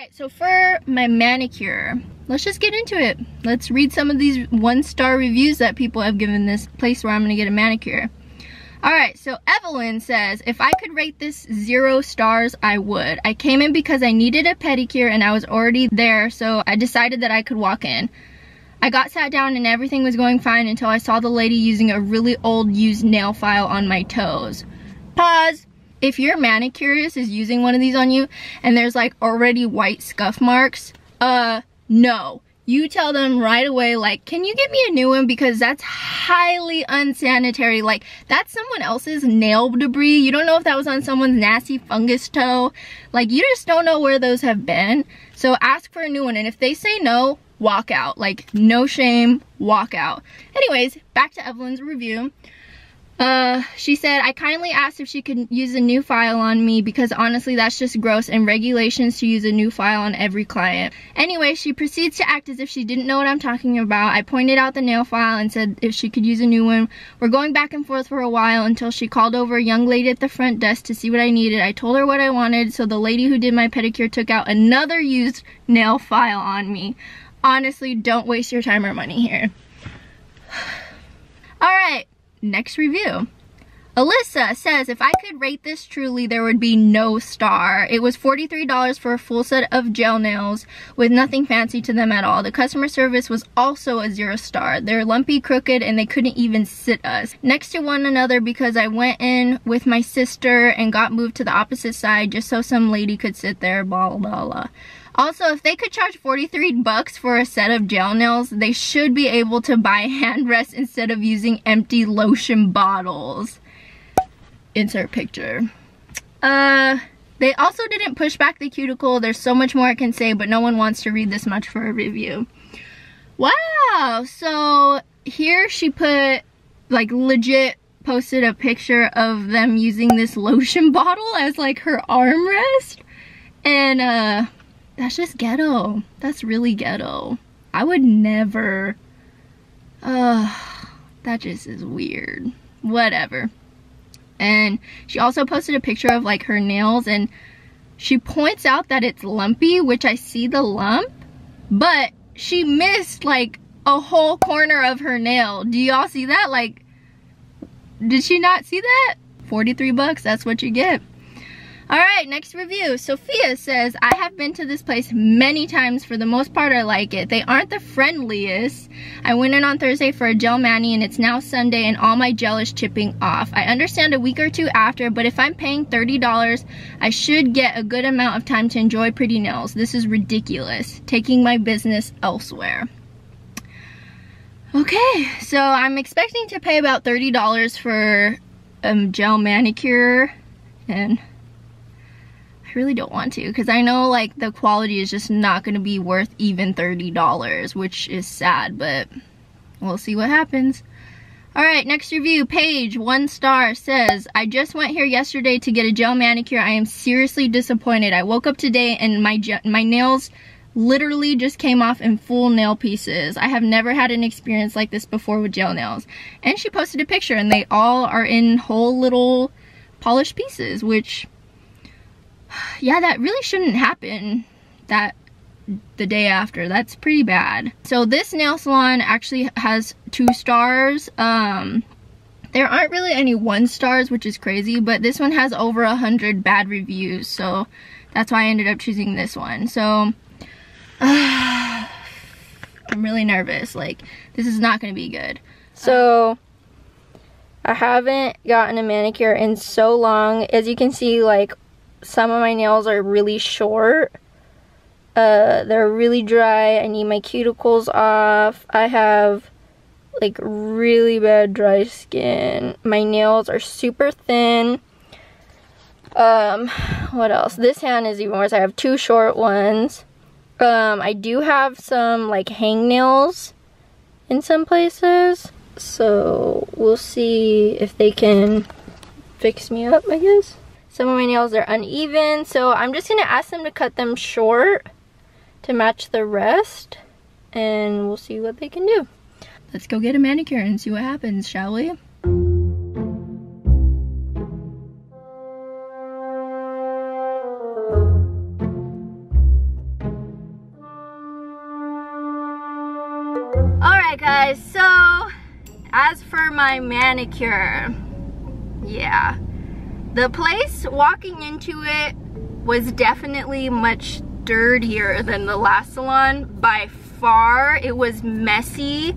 right, so for my manicure, let's just get into it. Let's read some of these one-star reviews that people have given this place where I'm gonna get a manicure. All right, so Evelyn says, if I could rate this zero stars, I would. I came in because I needed a pedicure and I was already there, so I decided that I could walk in. I got sat down and everything was going fine until I saw the lady using a really old used nail file on my toes. Pause. If your manicurist is using one of these on you and there's like already white scuff marks, uh, no. You tell them right away like can you get me a new one? Because that's highly unsanitary. Like that's someone else's nail debris. You don't know if that was on someone's nasty fungus toe. Like you just don't know where those have been. So ask for a new one. And if they say no walk out. Like no shame walk out. Anyways back to evelyn's review uh, she said, I kindly asked if she could use a new file on me because honestly that's just gross and regulations to use a new file on every client. Anyway, she proceeds to act as if she didn't know what I'm talking about. I pointed out the nail file and said if she could use a new one. We're going back and forth for a while until she called over a young lady at the front desk to see what I needed. I told her what I wanted, so the lady who did my pedicure took out another used nail file on me. Honestly, don't waste your time or money here. Alright, next review. Alyssa says, if I could rate this truly, there would be no star. It was $43 for a full set of gel nails with nothing fancy to them at all. The customer service was also a zero star. They're lumpy, crooked, and they couldn't even sit us next to one another because I went in with my sister and got moved to the opposite side just so some lady could sit there, blah, blah, blah. Also, if they could charge 43 bucks for a set of gel nails, they should be able to buy hand rests instead of using empty lotion bottles. Insert picture. Uh, they also didn't push back the cuticle. There's so much more I can say, but no one wants to read this much for a review. Wow, so here she put, like legit posted a picture of them using this lotion bottle as like her armrest. And uh, that's just ghetto. That's really ghetto. I would never. Uh, that just is weird. Whatever. And she also posted a picture of like her nails and she points out that it's lumpy, which I see the lump, but she missed like a whole corner of her nail. Do y'all see that? Like, did she not see that? 43 bucks, that's what you get. All right, next review. Sophia says, I have been to this place many times. For the most part, I like it. They aren't the friendliest. I went in on Thursday for a gel mani and it's now Sunday and all my gel is chipping off. I understand a week or two after, but if I'm paying $30, I should get a good amount of time to enjoy pretty nails. This is ridiculous. Taking my business elsewhere. Okay, so I'm expecting to pay about $30 for a gel manicure and I really don't want to because I know like the quality is just not going to be worth even $30, which is sad, but we'll see what happens. Alright, next review. Paige, one star, says, I just went here yesterday to get a gel manicure. I am seriously disappointed. I woke up today and my, my nails literally just came off in full nail pieces. I have never had an experience like this before with gel nails. And she posted a picture and they all are in whole little polished pieces, which yeah, that really shouldn't happen that the day after. That's pretty bad. So this nail salon actually has two stars. Um, there aren't really any one stars, which is crazy, but this one has over a hundred bad reviews. So that's why I ended up choosing this one. So uh, I'm really nervous. Like this is not going to be good. So I haven't gotten a manicure in so long. As you can see, like some of my nails are really short. Uh, they're really dry. I need my cuticles off. I have like really bad dry skin. My nails are super thin. Um, what else? This hand is even worse. I have two short ones. Um, I do have some like hang nails in some places. So we'll see if they can fix me up, I guess. Some of my nails are uneven, so I'm just going to ask them to cut them short to match the rest, and we'll see what they can do. Let's go get a manicure and see what happens, shall we? Alright guys, so as for my manicure, yeah. The place, walking into it, was definitely much dirtier than the last salon by far. It was messy.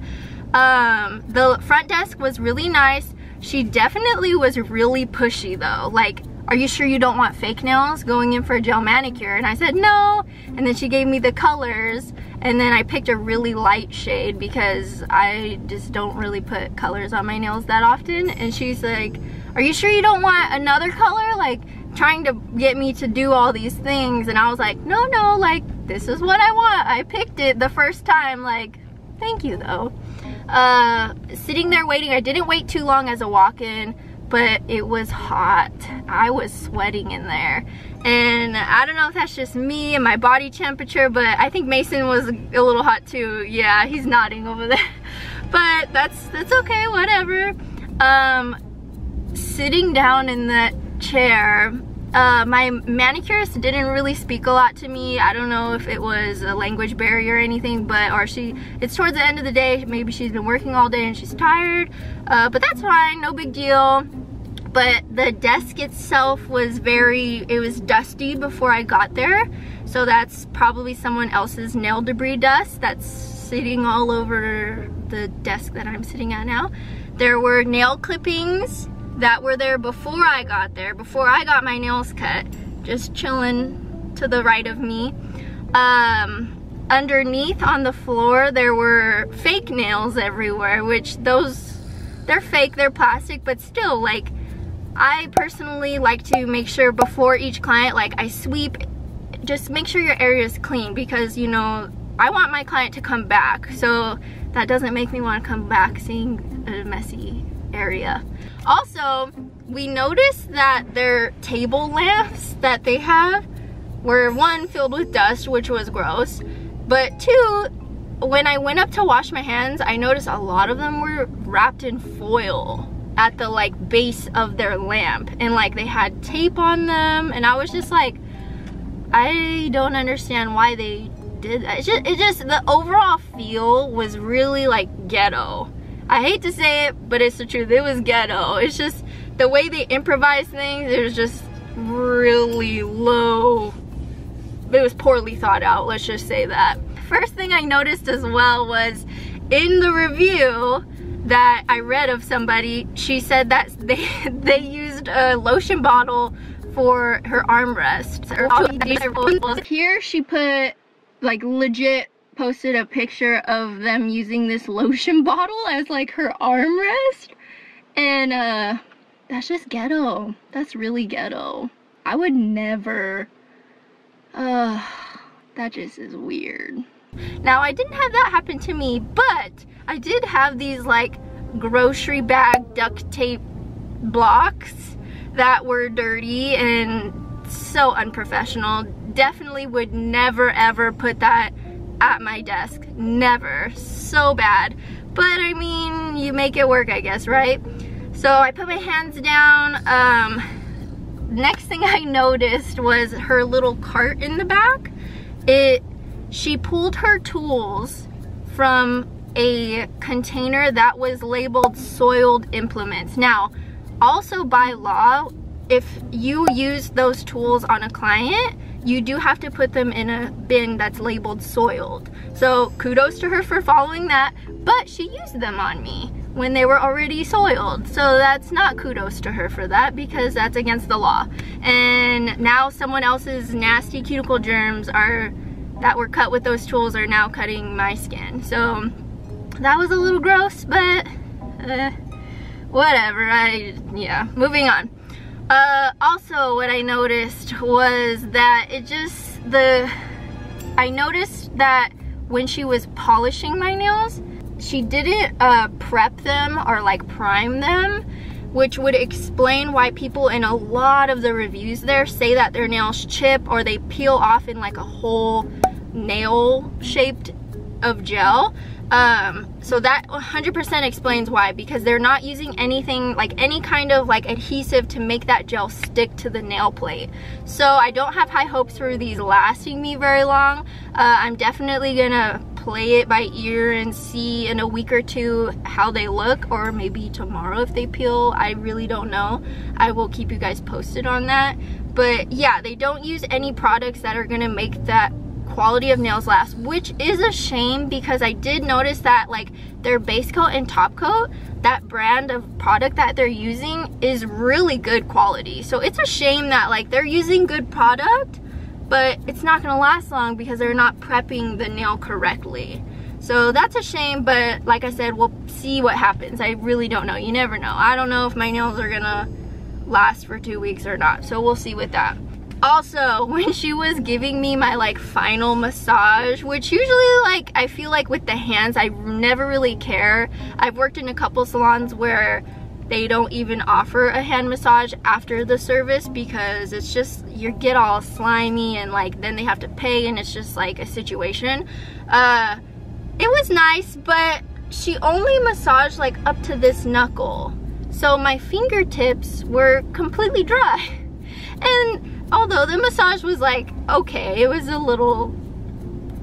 Um, the front desk was really nice. She definitely was really pushy though. Like, are you sure you don't want fake nails going in for a gel manicure? And I said, no. And then she gave me the colors and then I picked a really light shade because I just don't really put colors on my nails that often. And she's like, are you sure you don't want another color? Like trying to get me to do all these things. And I was like, no, no, like this is what I want. I picked it the first time. Like, thank you though. Uh, sitting there waiting, I didn't wait too long as a walk-in but it was hot. I was sweating in there. And I don't know if that's just me and my body temperature, but I think Mason was a little hot too. Yeah, he's nodding over there. But that's that's okay, whatever. Um, sitting down in that chair, uh, my manicurist didn't really speak a lot to me. I don't know if it was a language barrier or anything, but or she, it's towards the end of the day. Maybe she's been working all day and she's tired, uh, but that's fine, no big deal but the desk itself was very, it was dusty before I got there. So that's probably someone else's nail debris dust that's sitting all over the desk that I'm sitting at now. There were nail clippings that were there before I got there, before I got my nails cut, just chilling to the right of me. Um, underneath on the floor, there were fake nails everywhere, which those, they're fake, they're plastic, but still like, I personally like to make sure before each client, like I sweep, just make sure your area is clean because, you know, I want my client to come back. So that doesn't make me want to come back seeing a messy area. Also, we noticed that their table lamps that they have were one, filled with dust, which was gross, but two, when I went up to wash my hands, I noticed a lot of them were wrapped in foil at the like base of their lamp and like they had tape on them and I was just like I don't understand why they did that. It's just, it just the overall feel was really like ghetto. I hate to say it, but it's the truth. It was ghetto. It's just the way they improvise things, it was just really low. It was poorly thought out, let's just say that. First thing I noticed as well was in the review, that I read of somebody, she said that they they used a lotion bottle for her armrest. Here she put like legit posted a picture of them using this lotion bottle as like her armrest. And uh that's just ghetto. That's really ghetto. I would never. Uh that just is weird. Now I didn't have that happen to me but I did have these like grocery bag duct tape blocks that were dirty and so unprofessional. Definitely would never ever put that at my desk. Never. So bad. But I mean, you make it work, I guess, right? So I put my hands down. Um, next thing I noticed was her little cart in the back. It, she pulled her tools from a container that was labeled soiled implements. Now, also by law, if you use those tools on a client, you do have to put them in a bin that's labeled soiled. So kudos to her for following that, but she used them on me when they were already soiled. So that's not kudos to her for that because that's against the law. And now someone else's nasty cuticle germs are that were cut with those tools are now cutting my skin. So that was a little gross, but uh, whatever. I, yeah, moving on. Uh, also, what I noticed was that it just, the, I noticed that when she was polishing my nails, she didn't uh, prep them or like prime them, which would explain why people in a lot of the reviews there say that their nails chip or they peel off in like a whole nail shaped of gel um, so that 100% explains why, because they're not using anything, like any kind of like adhesive to make that gel stick to the nail plate. So I don't have high hopes for these lasting me very long. Uh, I'm definitely gonna play it by ear and see in a week or two how they look or maybe tomorrow if they peel I really don't know I will keep you guys posted on that but yeah they don't use any products that are gonna make that quality of nails last which is a shame because I did notice that like their base coat and top coat that brand of product that they're using is really good quality. So it's a shame that like they're using good product but it's not gonna last long because they're not prepping the nail correctly. So that's a shame but like I said we'll see what happens. I really don't know. You never know. I don't know if my nails are gonna last for two weeks or not. So we'll see with that also, when she was giving me my like final massage, which usually like I feel like with the hands, I never really care. I've worked in a couple salons where they don't even offer a hand massage after the service because it's just you get all slimy and like then they have to pay and it's just like a situation. Uh it was nice but she only massaged like up to this knuckle. So my fingertips were completely dry. And although the massage was like okay it was a little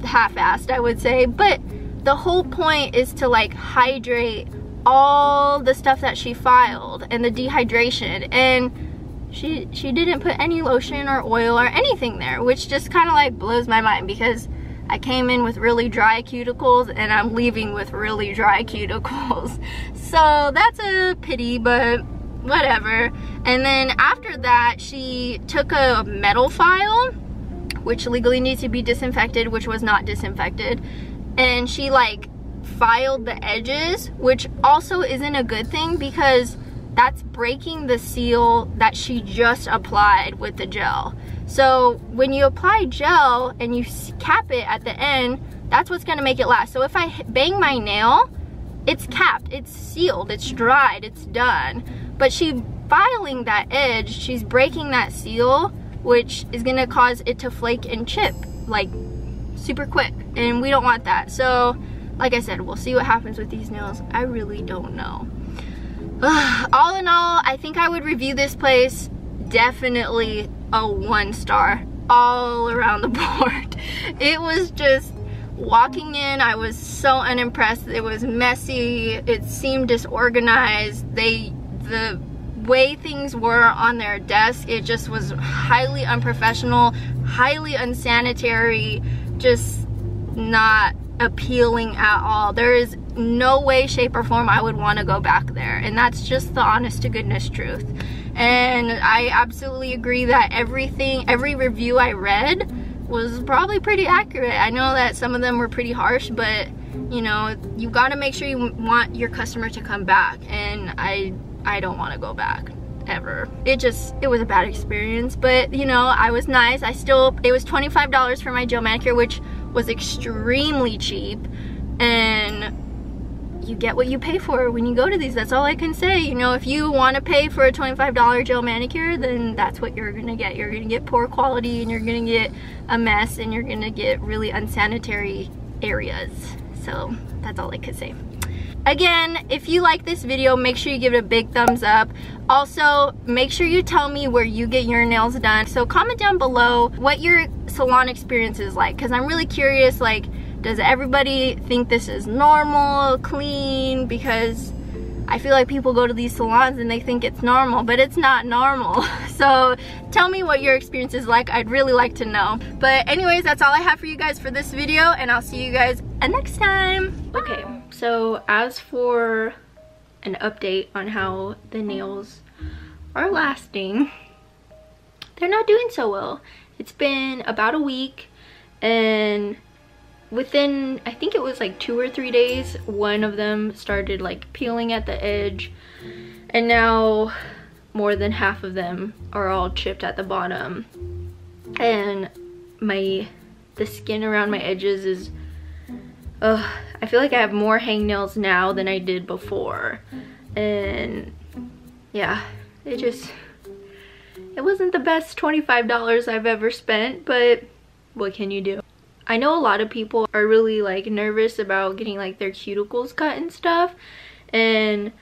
half-assed I would say. But the whole point is to like hydrate all the stuff that she filed and the dehydration. And she she didn't put any lotion or oil or anything there which just kind of like blows my mind because I came in with really dry cuticles and I'm leaving with really dry cuticles. So that's a pity but whatever. And then after that, she took a metal file, which legally needs to be disinfected, which was not disinfected. And she like filed the edges, which also isn't a good thing because that's breaking the seal that she just applied with the gel. So when you apply gel and you cap it at the end, that's what's gonna make it last. So if I bang my nail, it's capped, it's sealed, it's dried, it's done. But she filing that edge, she's breaking that seal, which is gonna cause it to flake and chip like super quick. And we don't want that. So like I said, we'll see what happens with these nails. I really don't know. all in all, I think I would review this place definitely a one star all around the board. It was just walking in, I was so unimpressed. It was messy. It seemed disorganized. They the way things were on their desk, it just was highly unprofessional, highly unsanitary, just not appealing at all. There is no way, shape, or form I would want to go back there. And that's just the honest to goodness truth. And I absolutely agree that everything, every review I read was probably pretty accurate. I know that some of them were pretty harsh, but you know, you gotta make sure you want your customer to come back. And I I don't want to go back ever. It just, it was a bad experience, but you know, I was nice. I still, it was $25 for my gel manicure, which was extremely cheap. And you get what you pay for when you go to these. That's all I can say. You know, if you want to pay for a $25 gel manicure, then that's what you're going to get. You're going to get poor quality and you're going to get a mess and you're going to get really unsanitary areas. So that's all I could say. Again, if you like this video, make sure you give it a big thumbs up. Also, make sure you tell me where you get your nails done. So comment down below what your salon experience is like because I'm really curious like does everybody think this is normal, clean? Because I feel like people go to these salons and they think it's normal, but it's not normal. So tell me what your experience is like. I'd really like to know. But anyways, that's all I have for you guys for this video and I'll see you guys next time. Okay, so as for an update on how the nails are lasting, they're not doing so well. It's been about a week and within I think it was like two or three days one of them started like peeling at the edge and now more than half of them are all chipped at the bottom and my the skin around my edges is uh, I feel like I have more hangnails now than I did before. And yeah it just it wasn't the best $25 I've ever spent but what can you do? I know a lot of people are really like nervous about getting like their cuticles cut and stuff and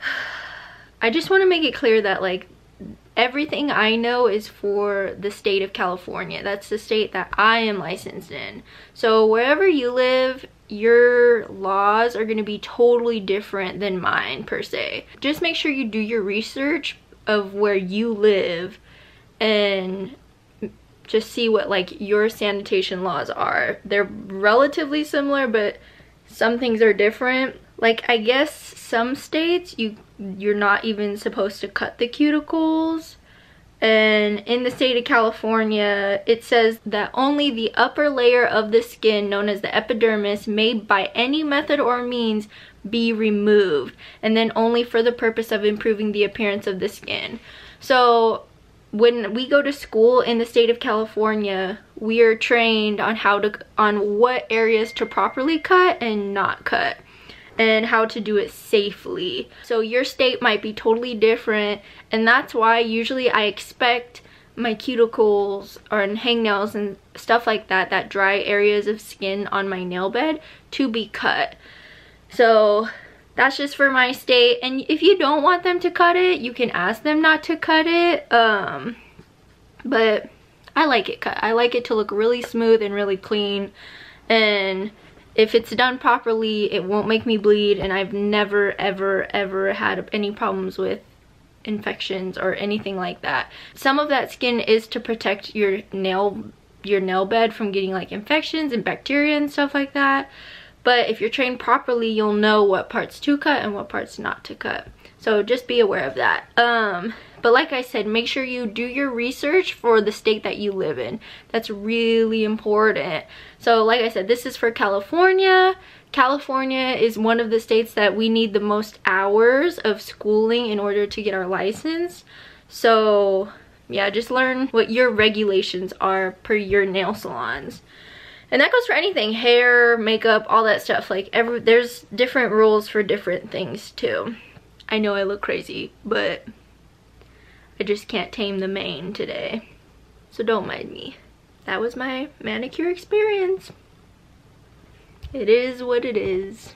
I just want to make it clear that like everything I know is for the state of California. That's the state that I am licensed in. So wherever you live, your laws are going to be totally different than mine per se. Just make sure you do your research of where you live and just see what like your sanitation laws are. They're relatively similar, but some things are different. Like I guess some states you you're not even supposed to cut the cuticles. And in the state of California, it says that only the upper layer of the skin, known as the epidermis, may by any method or means be removed. And then only for the purpose of improving the appearance of the skin. So when we go to school in the state of California, we are trained on how to, on what areas to properly cut and not cut and how to do it safely. So your state might be totally different and that's why usually I expect my cuticles or hangnails and stuff like that, that dry areas of skin on my nail bed to be cut. So that's just for my state and if you don't want them to cut it, you can ask them not to cut it. Um, but I like it cut. I like it to look really smooth and really clean and if it's done properly it won't make me bleed and I've never ever ever had any problems with infections or anything like that. Some of that skin is to protect your nail your nail bed from getting like infections and bacteria and stuff like that. But if you're trained properly, you'll know what parts to cut and what parts not to cut. So just be aware of that. Um, but like I said, make sure you do your research for the state that you live in. That's really important. So like I said, this is for California. California is one of the states that we need the most hours of schooling in order to get our license. So yeah, just learn what your regulations are per your nail salons. And that goes for anything, hair, makeup, all that stuff. Like every there's different rules for different things too. I know I look crazy, but I just can't tame the mane today. So don't mind me. That was my manicure experience. It is what it is.